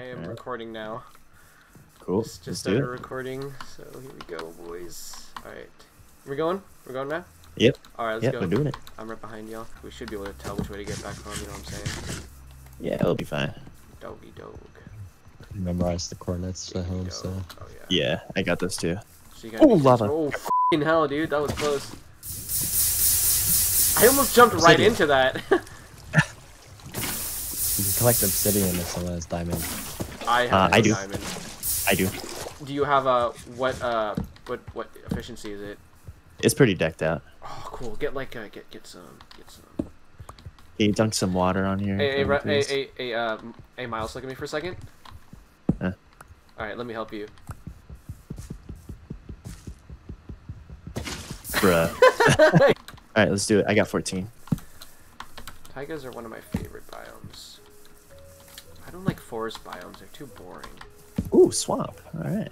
I am Alright. recording now. Cool. Just, Let's just started recording, so here we go, boys. Alright. we're going? We're going now? Yep. Alright, let's Yep, go. we're doing it. I'm right behind y'all. We should be able to tell which way to get back home, you know what I'm saying? Yeah, it'll be fine. Doggy dog. memorize the coordinates at Here home, go. so Oh, yeah. Yeah, I got this too. So Oh, be- lava. Oh, f***ing hell, dude. That was close. I almost jumped right into that. you can collect obsidian if someone has diamond. I have Uh, I do. diamond. I do. Do you have a what uh what what efficiency is it? It's pretty decked out. Oh, cool. Get like uh, get get some get some. Can you dunk some water on here? Hey, hey, for me, hey, hey, hey, uh, hey, Miles, look at me for a second. Huh? All right, let me help you. Bruh. Alright, let's do it. I got 14. Taigas are one of my favorite biomes. I don't like forest biomes; they're too boring. Ooh, swamp. Alright.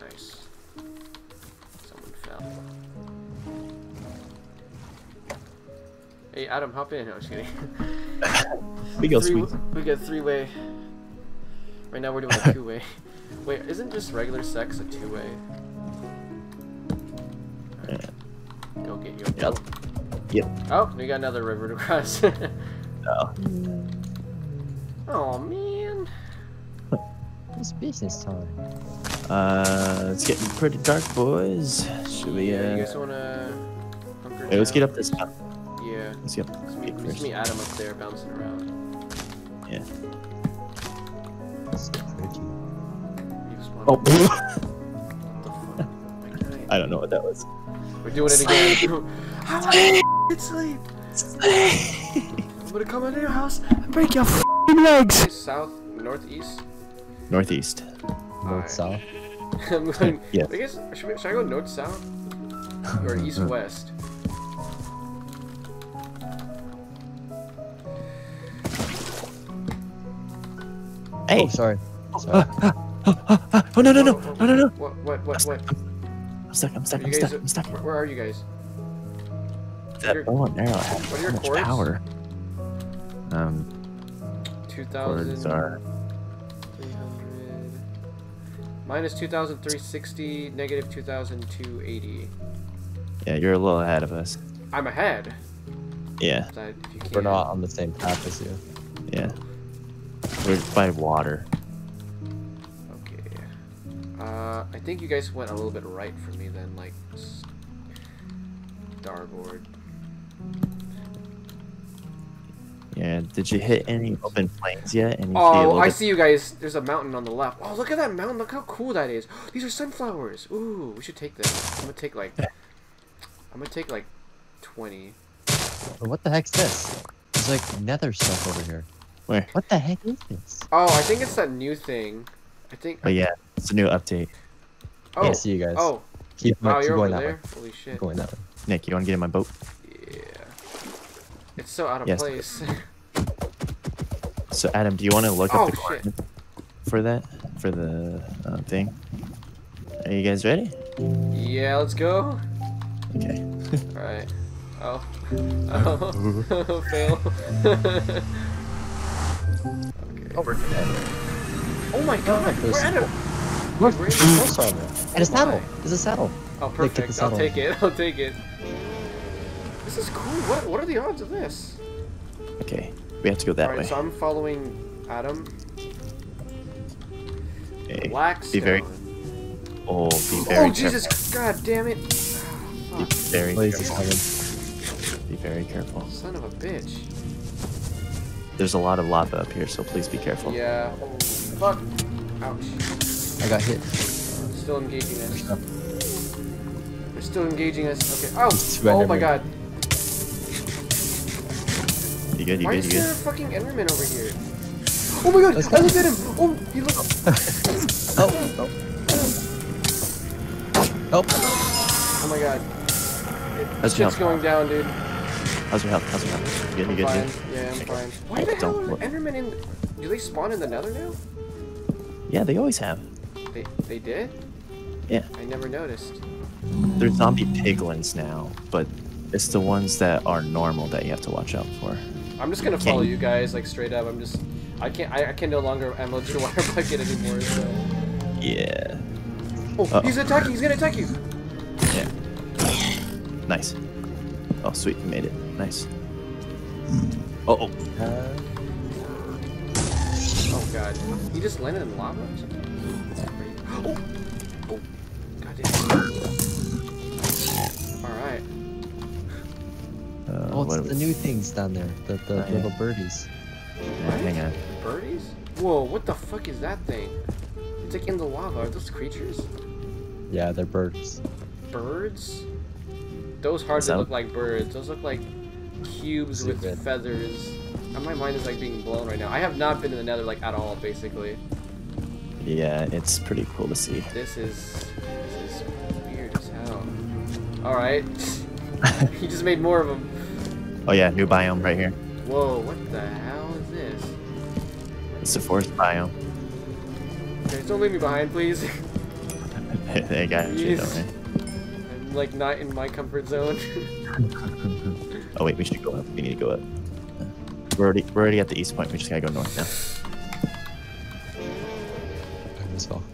Nice. Someone fell. Hey, Adam, hop in. No, I'm just kidding. We go three, sweet. We got three way. Right now we're doing a two way. Wait, isn't just regular sex a two way? Yeah. Go get your. Yep. Yep. Oh, we got another river to cross. Oh. oh man. It's business time. Uh, it's getting pretty dark, boys. Should we, Yeah, uh... you guys wanna Hey, let's get up this top. Yeah. Let's get up Let's meet, peak let's first. meet Adam up there bouncing around. Yeah. It's tricky. You just wanna- Oh. What the fuck? I don't know what that was. We're doing it again. How do I f***ing sleep? I'm gonna come into your house and break your f***ing legs. South, northeast. Northeast. North Alright. south. I'm going. Yes. I guess should, we, should I go north south or east west? Hey! Oh, sorry. Sorry. oh, no, no, no! Oh, No, no, no! What? What? What? What? I'm stuck, I'm stuck, You I'm stuck, are- I'm stuck. Where, where are you guys? That your- bow and arrow has so much chords? power. Um, Two chords thousand are... three hundred. Mine is two thousand three sixty. Negative two thousand two eighty. Yeah, you're a little ahead of us. I'm ahead. Yeah, That if you can't. We're not on the same path as you. yeah. We're by water. Okay. Uh, I think you guys went a little bit right for me then, like starboard. Yeah, did you hit any open plains yet? Any Oh, field? I see you guys. There's a mountain on the left. Oh, look at that mountain. Look how cool that is. These are sunflowers. Ooh, we should take this. I'm gonna take like. I'm gonna take like 20. What the heck's this? There's like nether stuff over here. Where? What the heck is this? Oh, I think it's that new thing. I think. But yeah, it's a new update. Oh. Yeah, see you oh, guys. Oh. keep, Wow, oh, keep you're going over that there. way. Holy shit. Keep going that way. Nick, you want to get in my boat? Yeah. It's so out of Yes. place. So, Adam, do you want to look Oh, up the shit. for that? For the uh, thing? Are you guys ready? yeah, let's go. Okay. Alright. Oh. Oh. Fail. okay. Oh, we're dead. Oh my god, there's- we're at a... Look, We're in- close on there. And a saddle. my. There's a saddle. Oh, Nick, get the perfect. I'll take it. I'll take it. This is cool. What, what are the odds of this? Okay. We have to go that Alright, way. so I'm following Adam. Okay. Blackstone. Be very, oh, be oh, very Oh, Jesus. God damn it. careful. Be very Blaze is careful. Be very careful. Son of a bitch. There's a lot of lava up here, so please be careful. Yeah. Fuck. Ouch. I got hit. Still engaging us. They're still engaging us. Okay. Oh! Two Oh my Endermen. God. You good? You Why is there a fucking Enderman over here? Oh my god! Let's I go. looked at him! Oh, he looked. Oh, oh. Oh, Oh my god. How's Shit's your health? going down, dude. How's your health? How's your health? You good? I'm good? Fine. good? Yeah, I'm fine. Why the hell Don't are. Endermen in... Do they spawn in the nether now? Yeah, they always have. They, they did? Yeah. I never noticed. They're zombie piglins now, but it's the ones that are normal that you have to watch out for. I'm just gonna follow you guys like straight up. I'm just I can't I, I can no longer ammo the water bucket anymore. So. Yeah. Oh, Uh-oh. he's attacking. He's gonna attack you. Yeah. Nice. Oh, sweet. You made it. Nice. Oh, oh. Uh, Oh god. He just landed in lava or something? Oh! Oh! What it's do the new things down there. The, the Oh, yeah. little birdies. Yeah, hang on. Birdies? Whoa, what the fuck is that thing? It's like in the lava. Are those creatures? Yeah, they're birds. Birds? Those hardly that- look like birds. Those look like cubes with Stupid. feathers. And my mind is like being blown right now. I have not been to the nether like at all, basically. Yeah, it's pretty cool to see. This is this is weird as hell. Alright. he just made more of them. Oh yeah, new biome right here. Whoa, what the hell is this? It's the forest biome. Guys, don't leave me behind, please. they got you, don't they? I'm like not in my comfort zone. Oh wait, we should go up. We need to go up. We're already we're already at the east point. We just gotta go north now. I as well.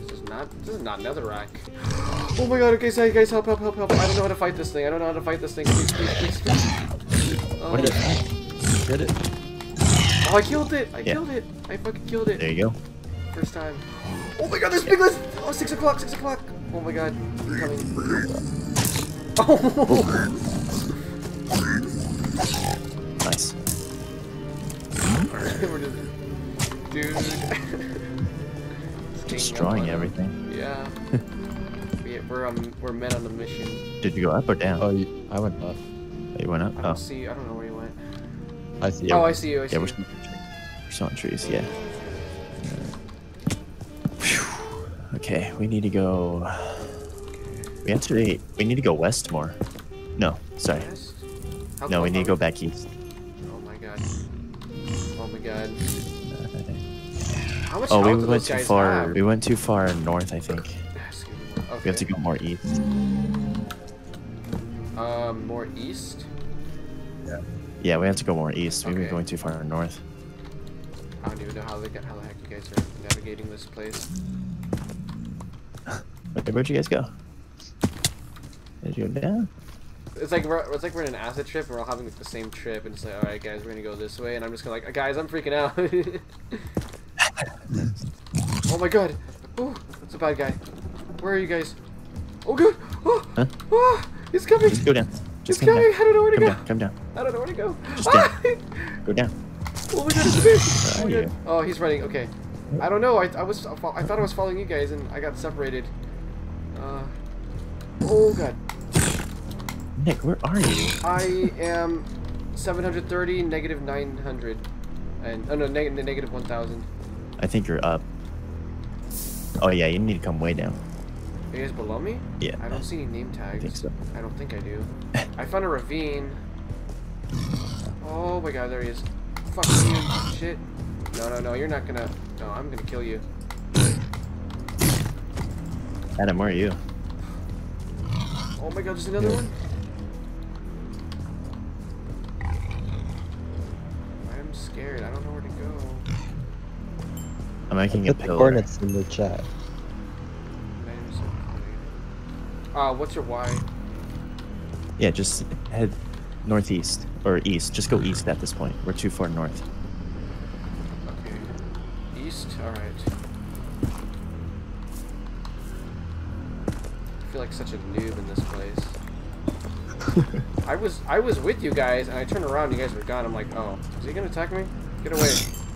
this is not this is not netherrack. Oh my god, okay, so guys help help help help. I don't know how to fight this thing. I don't know how to fight this thing. Please, please, please, please. Oh, What is Did it? oh I killed it! I Yeah. killed it! I fucking killed it. There you go. First time. Oh my god, there's piglets! Oh, six o'clock, six o'clock! Oh my god, he's coming. Oh! Nice. We're just... Dude. Destroying ganging up on everything. him. Yeah. we, we're, um, we're men on a mission. Did you go up or down? Oh, you, I went up. you went up. I don't Oh, see, I don't know where you went. I see. You. Oh, I see you, I see yeah, you. we're showing, we're showing trees. Yeah. Okay, we need to go. We actually we need to go west more. No, sorry. West? No, we need to go back east. Oh my god. Oh my god. How much Oh, we went too far. have? We went too far north, I think. Excuse me. Okay. We have to go more east. Um, more east? Yeah, Yeah, we have to go more east. We've been going too far north. I don't even know how, they, how the heck you guys are navigating this place. Okay, where'd you guys go? Did you go down? It's like we're it's like we're in an acid trip and we're all having like the same trip and it's like all right guys we're gonna go this way and I'm just gonna like guys I'm freaking out. oh my god! Oh, that's a bad guy. Where are you guys? Oh good! Oh, Huh? oh he's coming! Just go down. He's Just come coming! down. I don't know where to Come go. down. Come down. I don't know where to go. Just Ah! Go down. oh my god! It's! Oh, Where my are God. you? oh he's running. Okay. I don't know. I, I was I thought I was following you guys and I got separated. Uh. Oh god. Nick, where are you? I am 730, negative 900. And, oh no, neg negative 1000. I think you're up. Oh yeah, you need to come way down. Are you guys below me? Yeah. I don't see any name tags. I think so. I don't think I do. I found a ravine. Oh my god, there he is. Fuck you, shit. No, no, no, you're not gonna... No, I'm gonna kill you. Adam, where are you? Oh my god, there's another one? I'm scared. I don't know where to go. I'm making a Put the pillar. coordinates in the chat. Uh, what's your Y? Yeah, just head northeast or east. Just go east at this point. We're too far north. Okay. East? Alright. I feel like such a noob in this place. I was I was with you guys and I turned around you guys were gone. I'm like, oh, is he gonna attack me? Get away.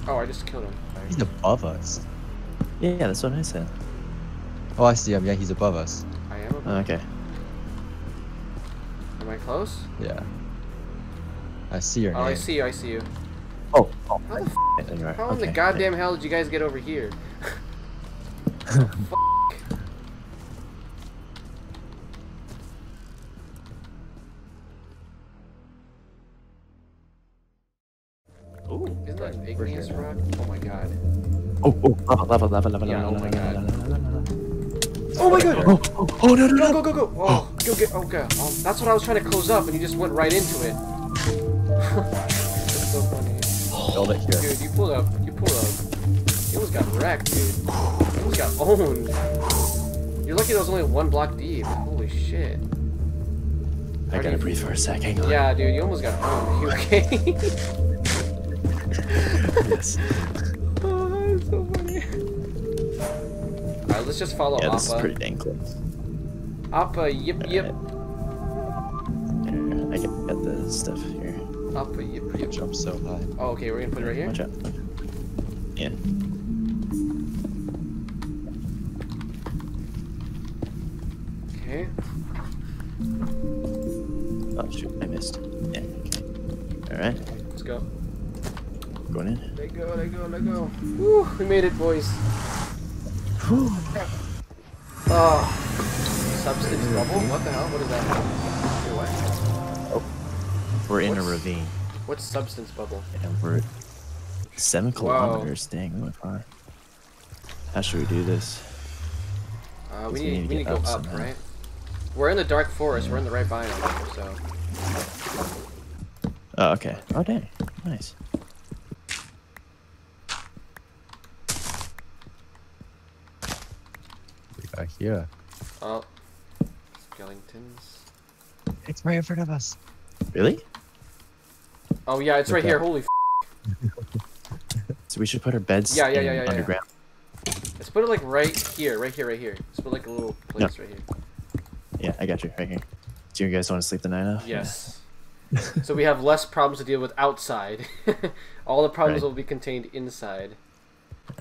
Oh, I just killed him. He's above us. Yeah, yeah, that's what I said. Oh, I see him. Yeah, he's above us. I Okay. Am I close? Yeah. I see your Oh, I see you, I see you. Oh, oh. How the f yeah, there how in the Okay, goddamn hell did you guys get over here? Ooh, isn't that an We're igneous here. rock? Oh my god. Oh, oh, lava, lava, lava, lava, Yeah, lava, oh my lava, God. lava, lava, lava, lava. Oh my god! Oh, oh, oh, no, no, no. go, go, go! Oh, go get. Oh god. Oh, that's what I was trying to close up, and he just went right into it. that's so funny. Build it here. Dude, you pulled up. You pulled up. You almost got wrecked, dude. You almost got owned. You're lucky there was only one block deep. Holy shit. I gotta breathe for a sec. Hang on. Yeah, dude, you almost got owned. You okay? yes. Let's just follow Yeah, this is pretty dang close. Appa, yip yip. Here, I can get the stuff here. Appa, yip You yip. jump so high. Oh, okay, we're gonna put it right here. Watch out. Yeah. Okay. Oh shoot, I missed. Yeah. Okay. All right, Let's go. going in. Let go, let go, let go. Woo, we made it, boys. Oh. Substance bubble? What the hell? What is that? Wait, what? We're in a ravine, What's substance bubble? and we're seven Wow. kilometers. Dang, we went far. How should we do this? Uh, we Guess we need, need to we need to get go up up, somehow. right? We're in the dark forest. We're in the right biome, so. Oh, okay. Oh, dang. Nice. We got here. Oh. Skeletons. It's right in front of us. Really? Oh yeah, it's Look right here. Holy. F So we should put our beds Yeah, yeah, in yeah, yeah, yeah. underground. Let's put it like right here, right here, right here. Let's put like a little place right here. Yeah, I got you right here. Do you guys want to sleep the night off? Yes. so we have less problems to deal with outside. All the problems Right. will be contained inside.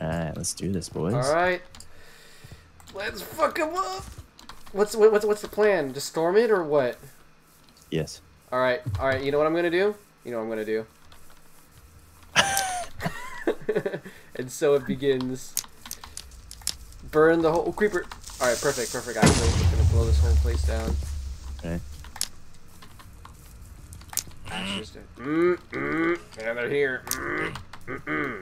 All right, let's do this, boys. All right. Let's fuck him up. What's what's what's the plan? To storm it or what? Yes. All right, all right. You know what I'm gonna do? You know what I'm gonna do. and so it begins. Burn the whole oh, creeper. All right, perfect, perfect. I'm just gonna blow this whole place down. Okay. Ashes. Mm, mm, yeah, they're here. Mm, mm, mm.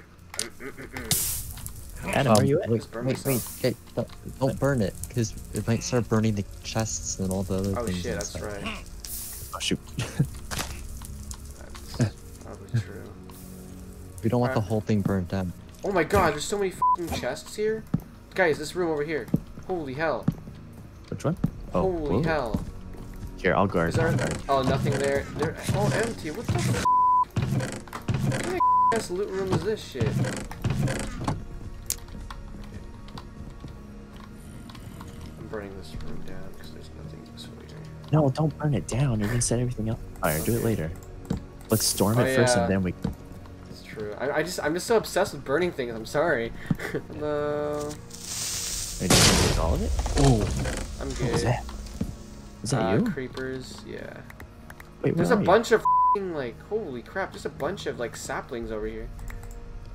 Adam, um, where you at? Wait, Just burn wait, wait. myself. Get, don't, don't burn it, because it might start burning the chests and all the other Oh things. shit, that's inside. right. Oh shoot. That's probably true. We don't want the whole thing burnt down. Oh my god, there's so many fucking chests here. Guys, this room over here. Holy hell. Which one? Oh, Holy whoa. hell. Here, I'll guard. Is there? I'll guard. Oh, nothing there. They're all oh, empty. What the? F- what kind of loot room is this shit? Burning this room down because there's nothing useful here. No, don't burn it down. You're gonna set everything else on fire. Do it later. Let's storm Oh, it first, yeah. and then we. It's true. I, I just I'm just so obsessed with burning things. I'm sorry. no, Wait, did you take all of it? Oh, I'm what good. was that? Was that uh, you? Creepers. Yeah. Wait, There's a are you? bunch of fing like holy crap. There's a bunch of like saplings over here.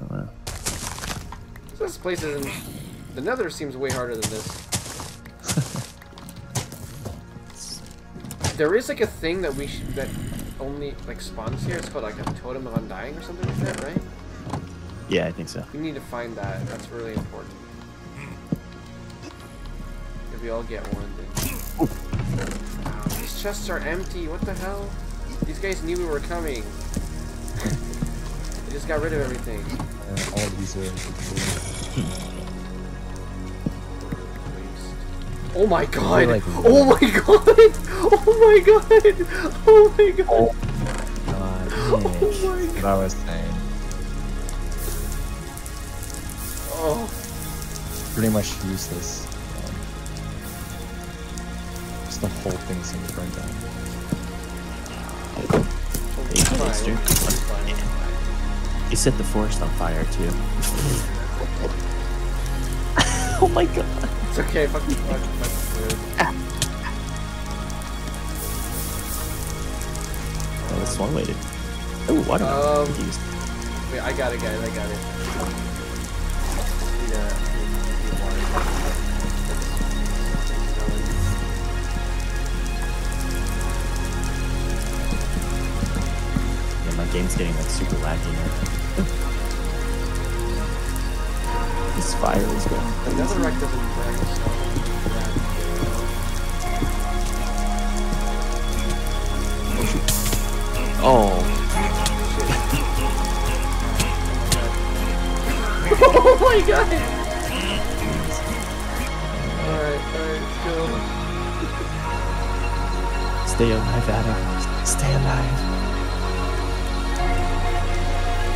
Oh, wow. So this place isn't. The Nether seems way harder than this. There is like a thing that we should, that only like spawns here. It's called like a totem of undying or something like that, right? Yeah, I think so. We need to find that. That's really important. If we all get one, then. Wow, these chests are empty. What the hell? These guys knew we were coming. they just got rid of everything. Uh, all these are. Oh my god! like- oh my god! Oh my god! Oh my god! God, Oh Nick. my What god! I was saying. Oh, Pretty much useless. Um, just the whole thing's gonna burn down. it's Yeah, fine. it's true. It's fine. It's fine. You set the forest on fire too. oh my god. It's okay. Fuck you. Fuck. Fuck. Good. Oh, that's one way to. Oh, water. Um, Confused. Wait, I got it, guys. I got it. Yeah. need. Yeah, my game's getting like super laggy now. this fire as well. Another wreck doesn't so. Oh. oh my god! Alright, alright, go. Stay alive, Adam. Stay alive.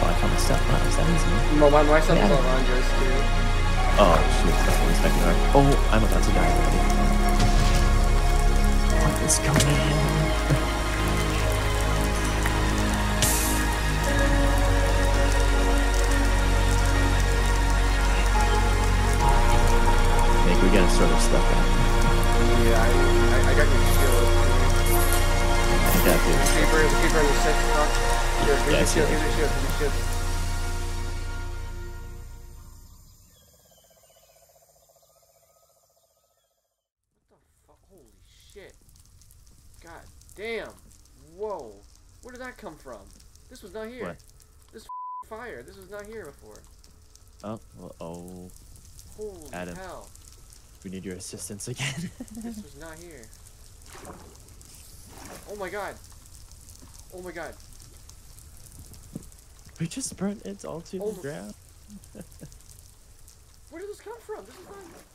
Well, I can't stop that. Is that easy? No, my, my yeah. What is going on? Nick, we gotta sort of stuff out. Yeah, I, I, I got your shield. I got The this. keeper, the keeper in the six o'clock. Here, here's Yeah, I shield, it. here's your shield, here's your shield. Holy shit. God damn. Whoa. Where did that come from? This was not here. What? This fire. This was not here before. Oh, well, oh, Holy Adam. hell. we need your assistance again. This was not here. Oh my god. Oh my god. we just burnt it all to Oh the ground. Where did this come from? This is not.